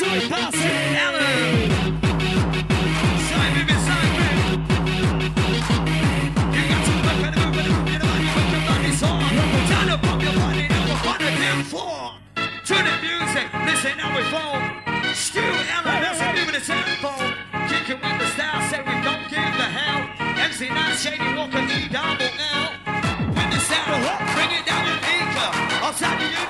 soy You got to move your on your body, on the damn floor. To the music, listen, now we fall. Stu Allan, that's a moving tempo. Kicking with the style, we don't give hell. MC9, Shady E-double L. When the saddle bring it down to Nika. Outside the universe.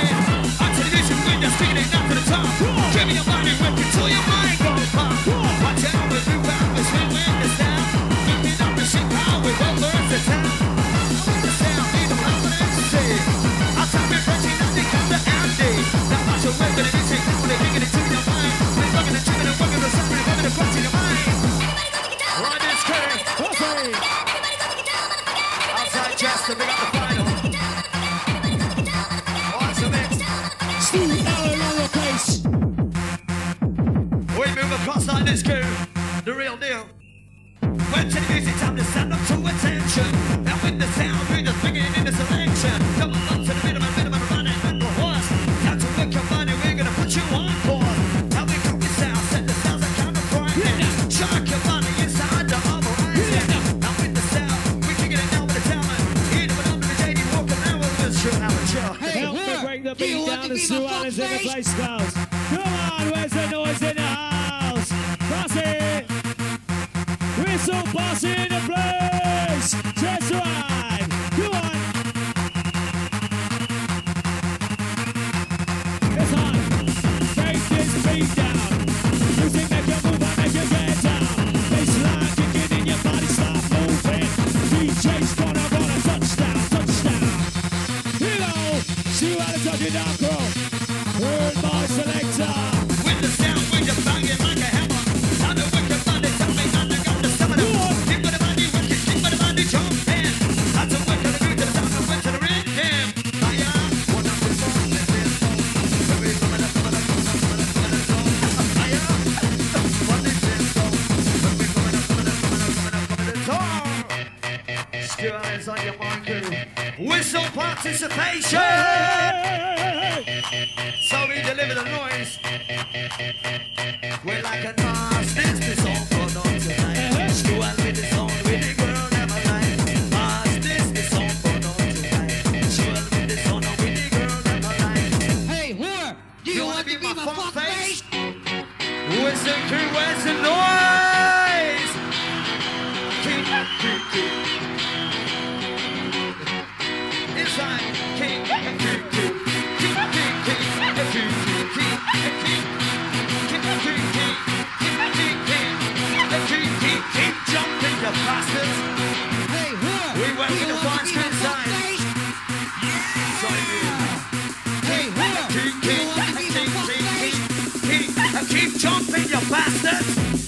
it up. Keep jumping, you bastards!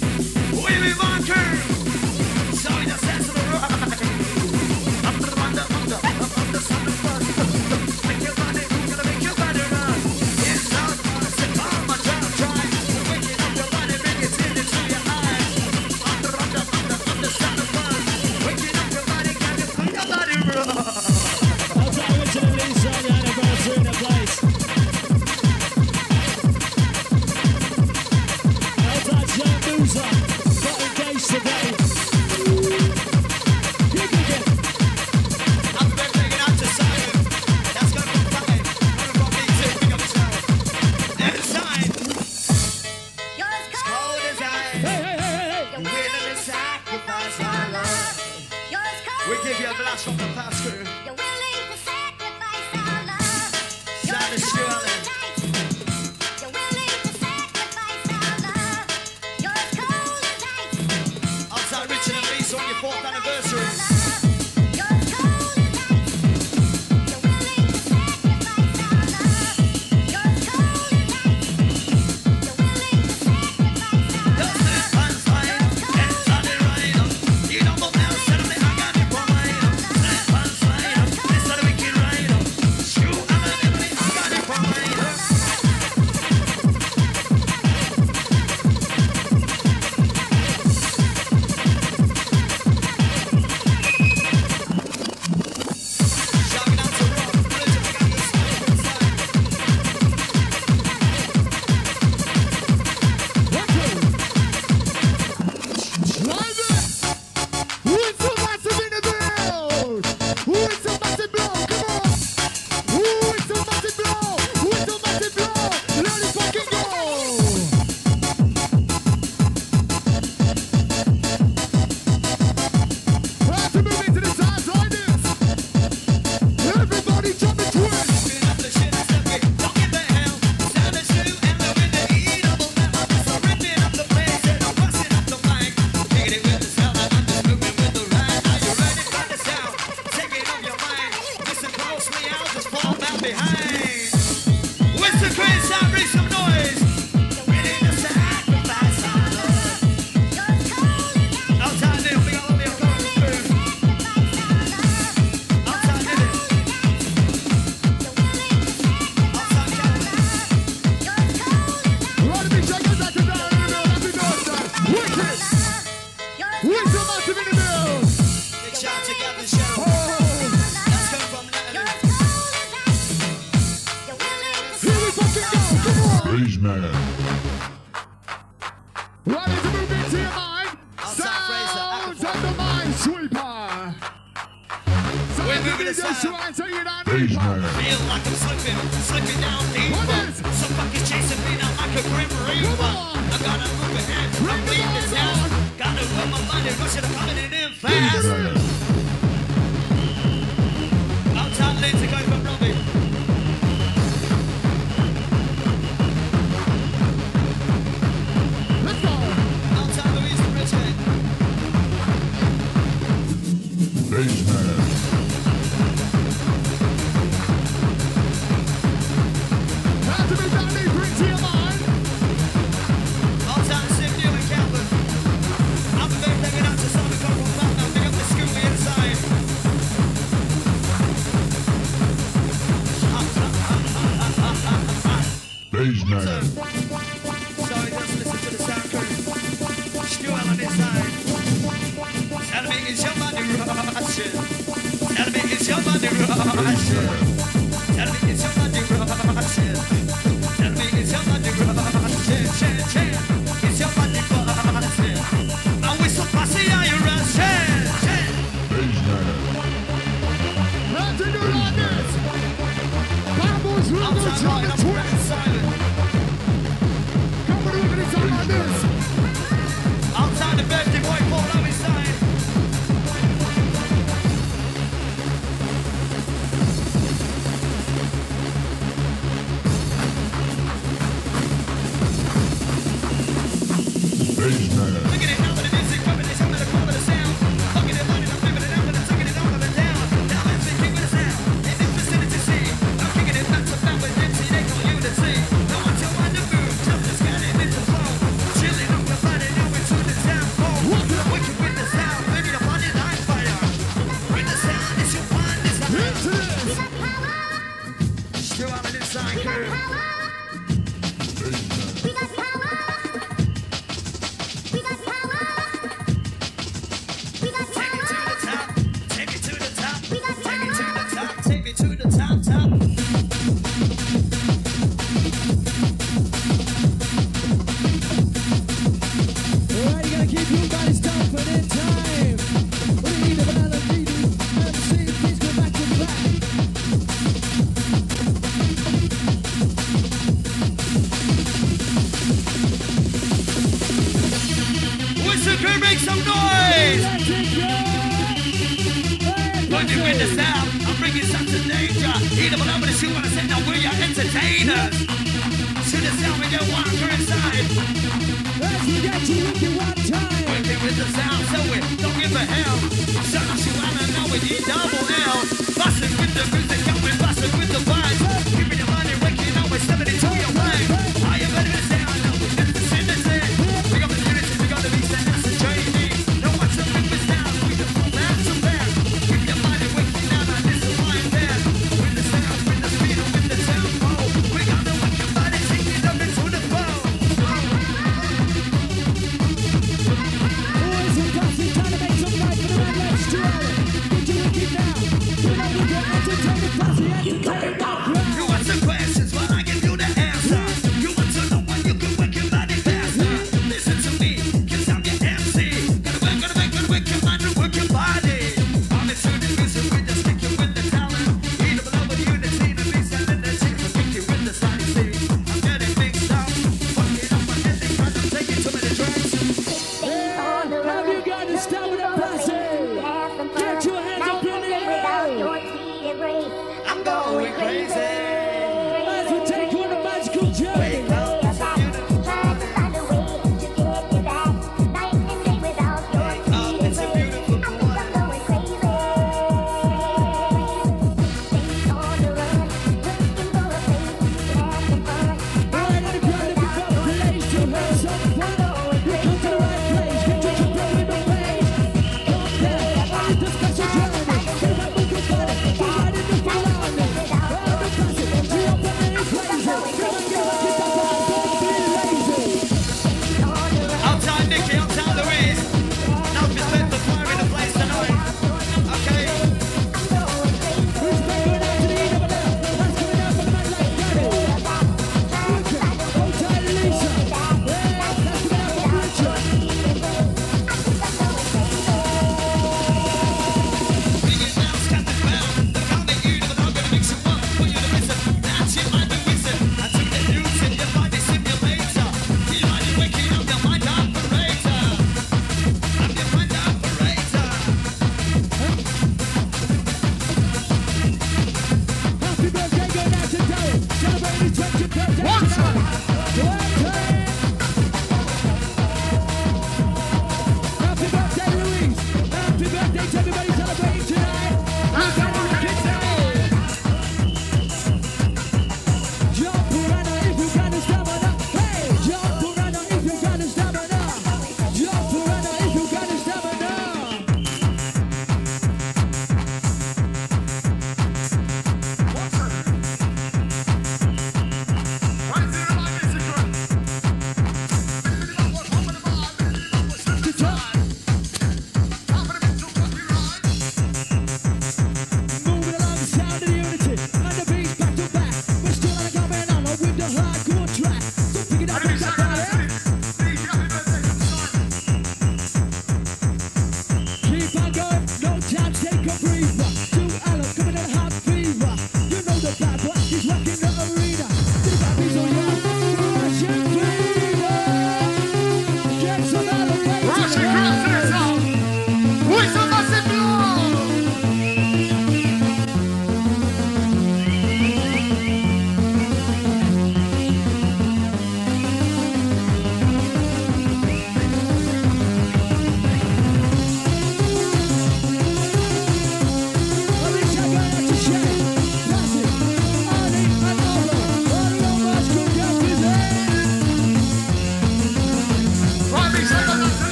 give the hell. Such you wanna know it, you double.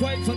Like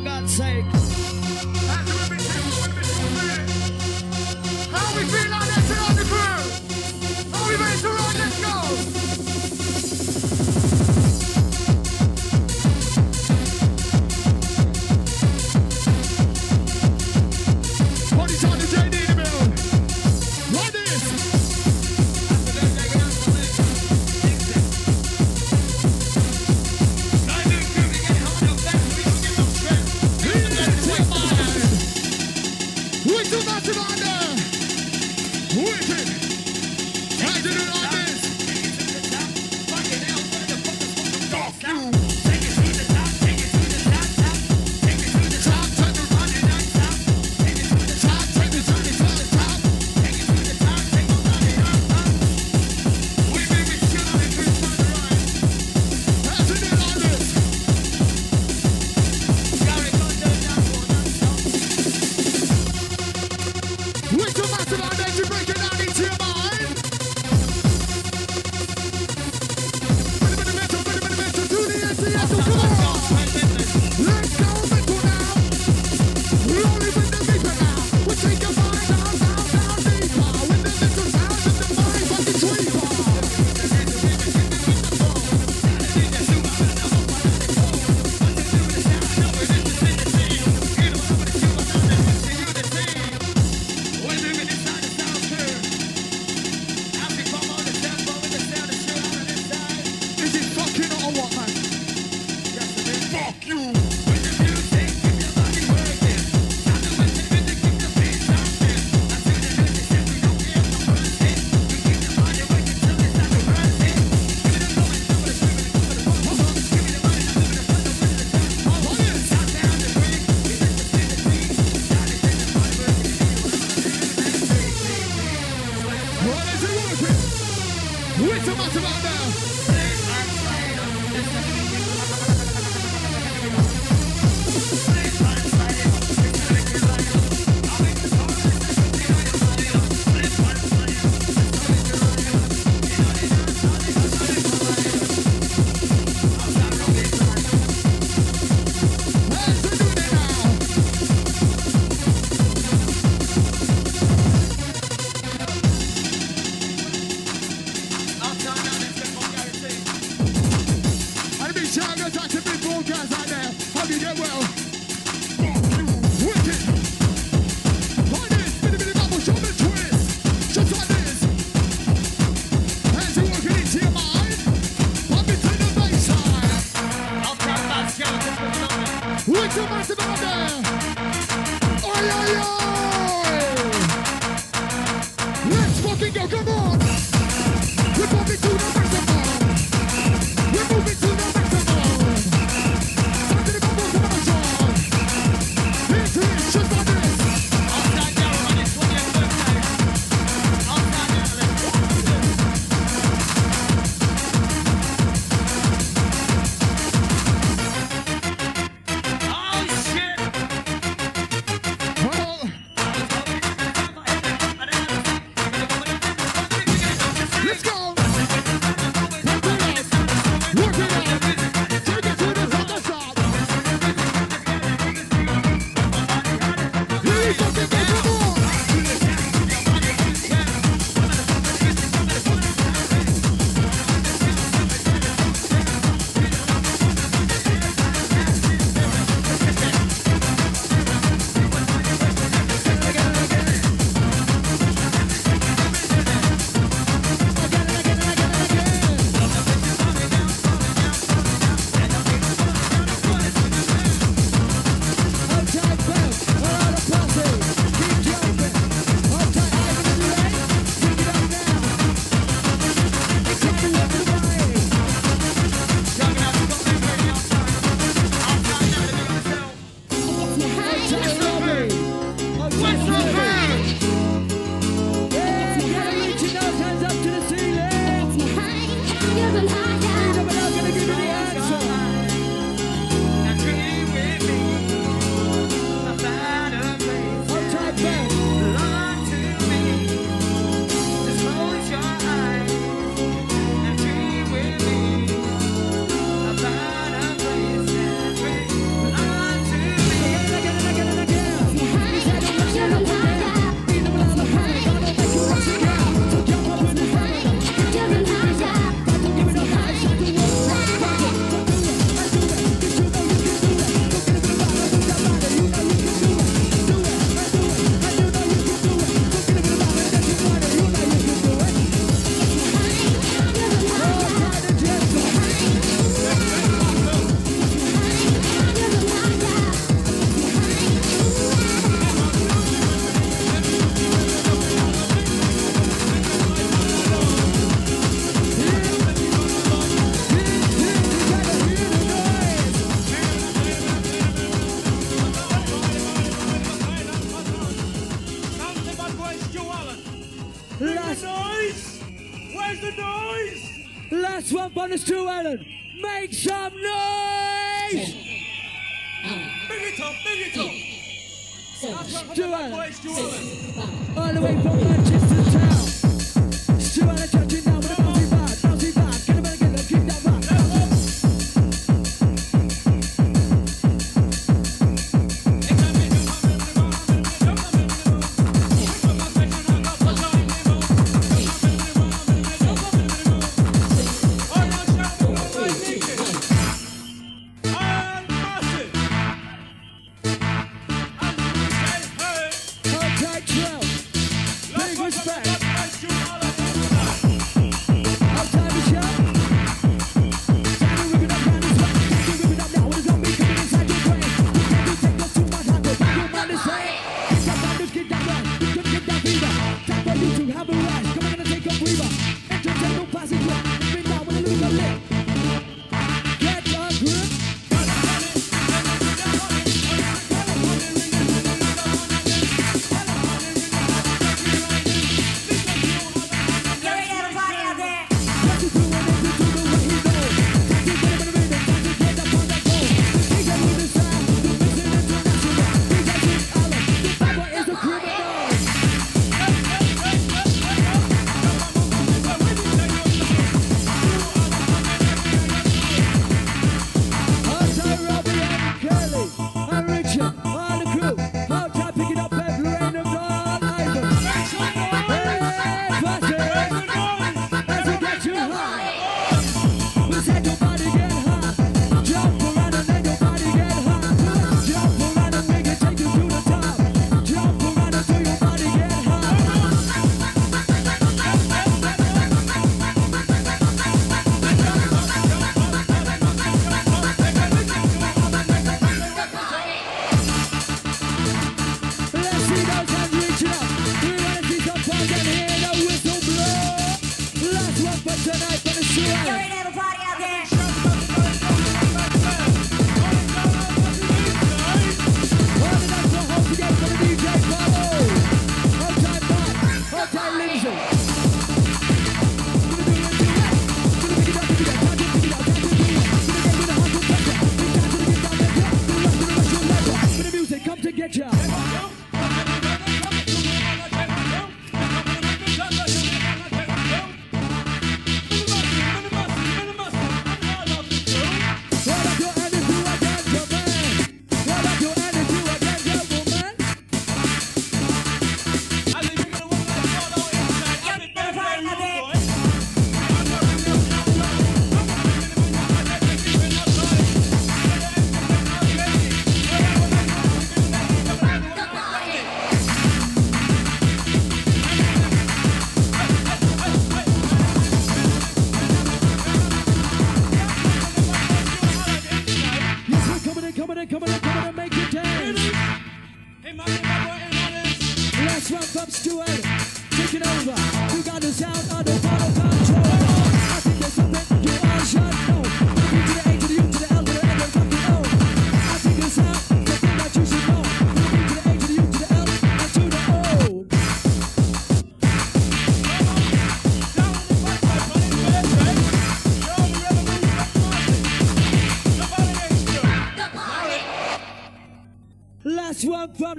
the rhythm.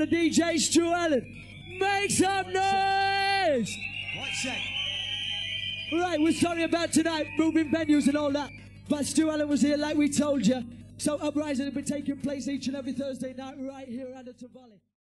the DJ Stu Allan. Make some noise! One sec. Right, we're sorry about tonight, moving venues and all that. But Stu Allan was here like we told you. So Uprising will be taking place each and every Thursday night right here at the Tavali.